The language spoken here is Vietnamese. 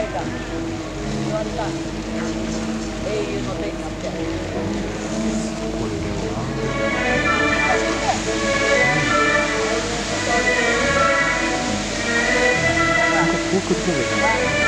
America. You understand? They use no thing up there. Hukuk hukuk hukuk.